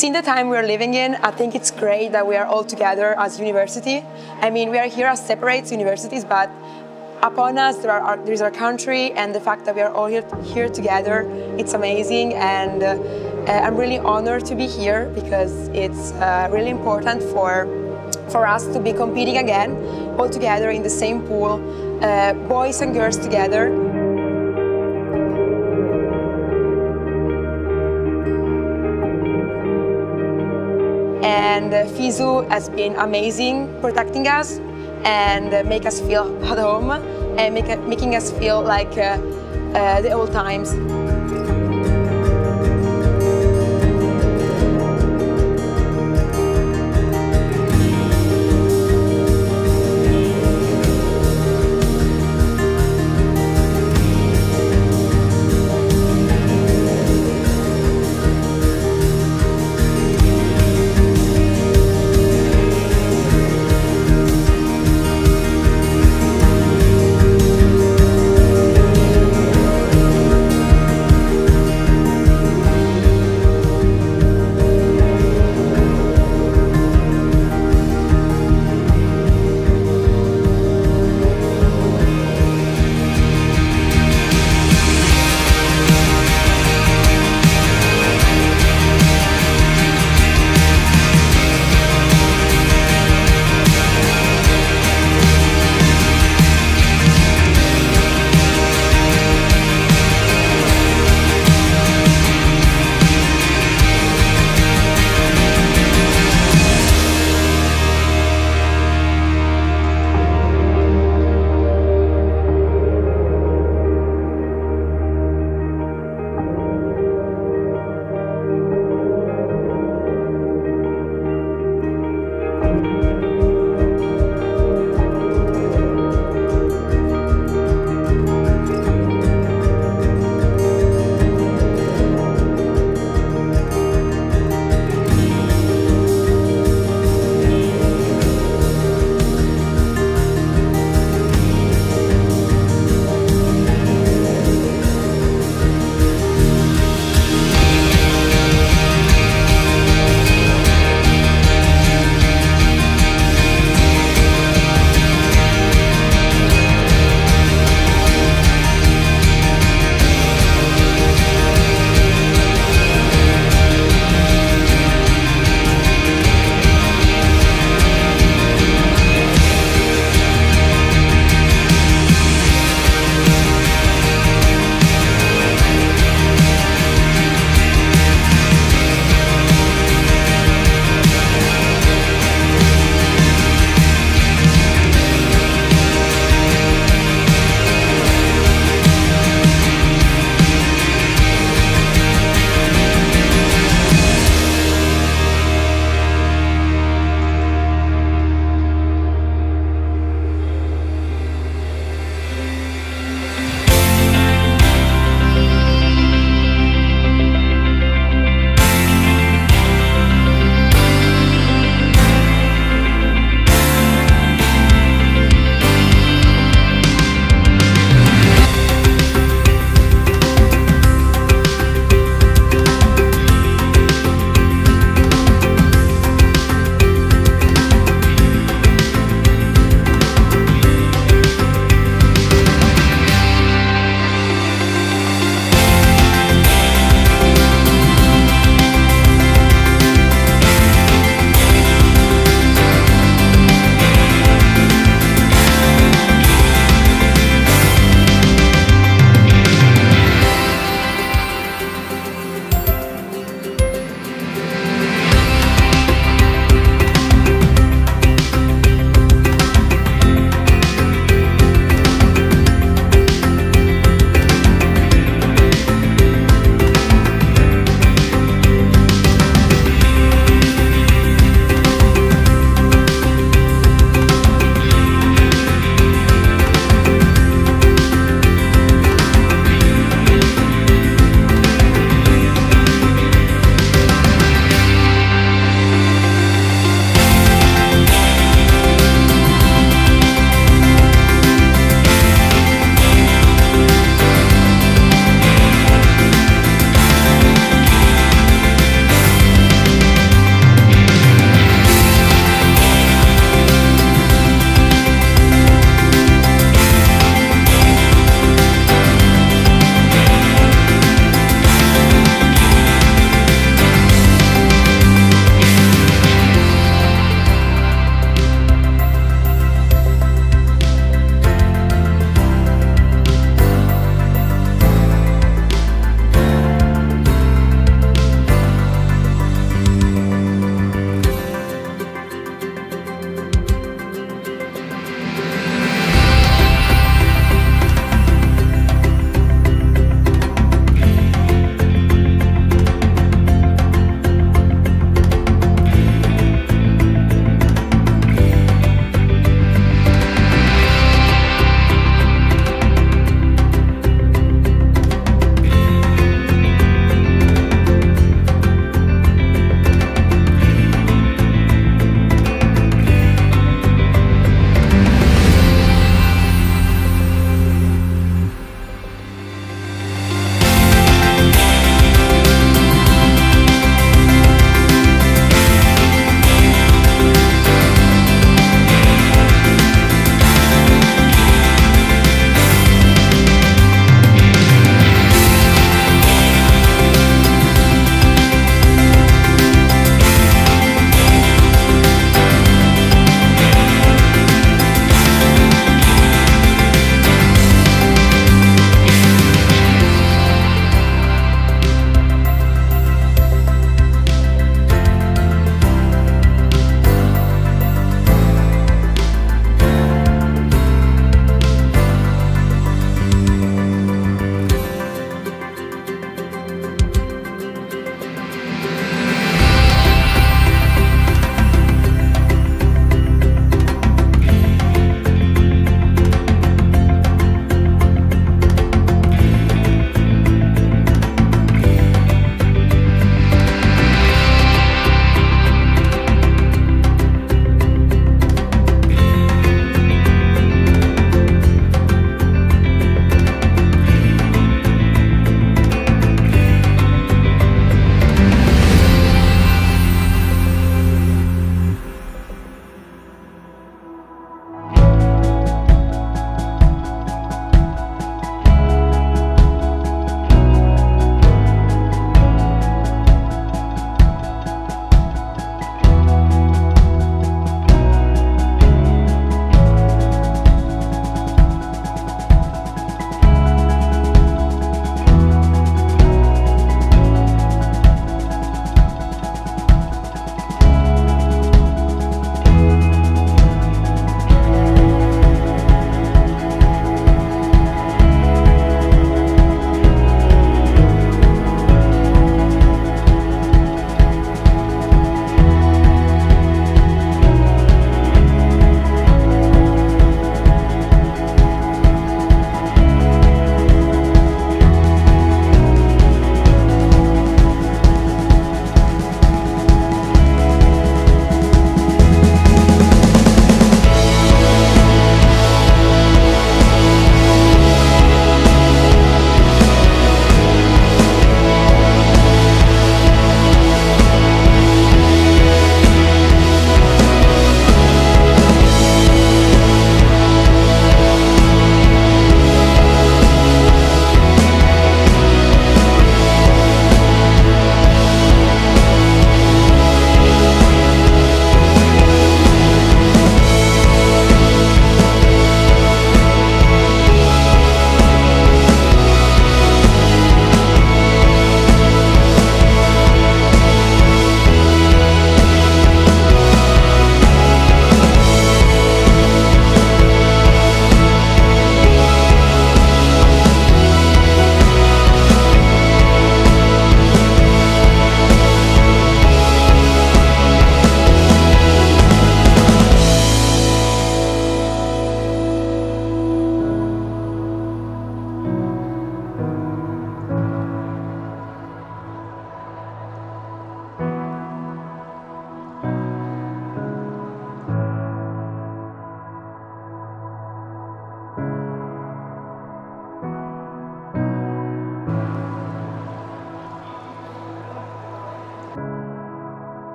Seeing the time we're living in, I think it's great that we are all together as university. I mean, we are here as separate universities, but upon us there, are, there is our country and the fact that we are all here, here together, it's amazing and uh, I'm really honored to be here because it's uh, really important for, for us to be competing again, all together in the same pool, uh, boys and girls together. FISU has been amazing protecting us and uh, make us feel at home and make, making us feel like uh, uh, the old times.